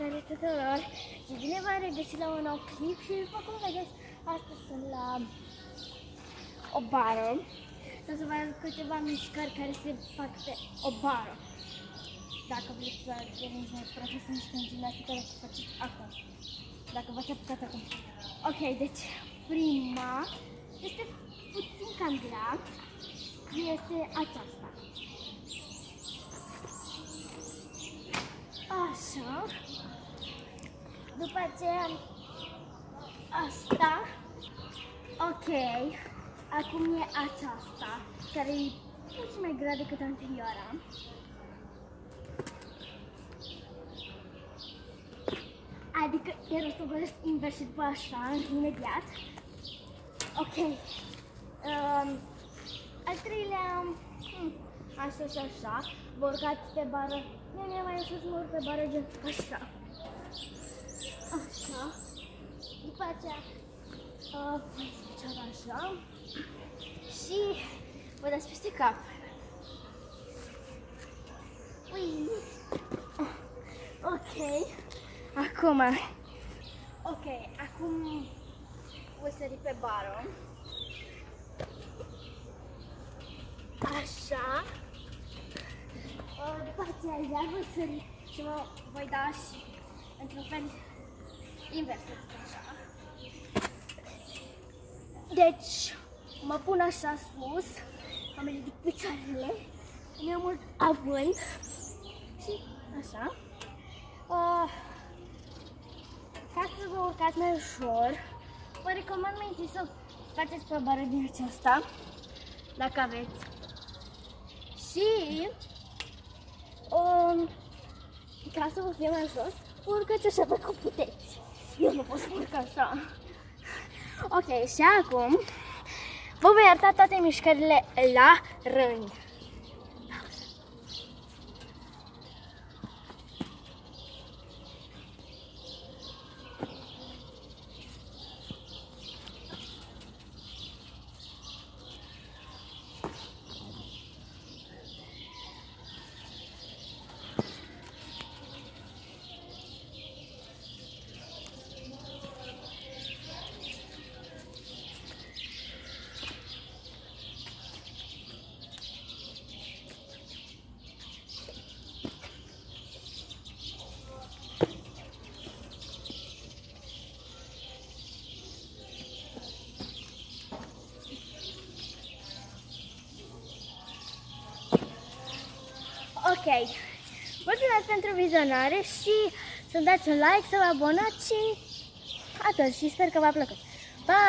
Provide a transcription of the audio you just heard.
Salutare tuturor și bine v-am regăsit la un nou clip și după cum vedeți, astăzi sunt la o bară. O să vă arăt câteva mișcări care se fac pe o bară. Dacă vreți să deveniți mai profesioniști în gimnastică, o să faceți acum. Dacă v-ați apucat acum. Ok, deci prima este puțin cam grea. Este aceasta. Așa. După aceea, asta. Ok. Acum e aceasta, care e puțin mai grea decât anterioara. Adică e rostul găsesc invers și după așa, imediat. Ok. Um, al treilea, hmm, așa și așa, vă urcați pe bară Mie mi-e mai ușor să mă urc pe bară gen așa. Așa. După aceea, uh, picioare așa. Și vă dați peste cap. Ui. Ok. Acum. Ok, acum voi sări pe bară. Așa. După aceea iar voi sări și mă voi da și într-un fel invers, așa. Deci, mă pun așa sus, am ridic picioarele, îmi iau mult avânt și așa. Uh, ca să vă urcați mai ușor, vă recomand mai întâi să faceți pe bară din aceasta, dacă aveți. Și um, ca să vă fie mai ușor, urcați așa pe cum puteți. Eu nu pot să urc așa. Ok, și acum vă voi arăta toate mișcările la rând. Ok. Mulțumesc pentru vizionare și să dați un like, să vă abonați și atât. Și sper că v-a plăcut. Pa!